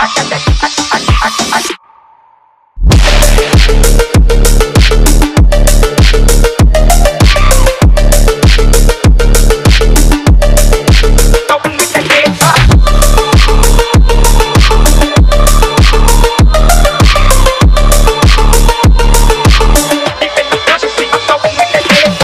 I got that. I, I, I.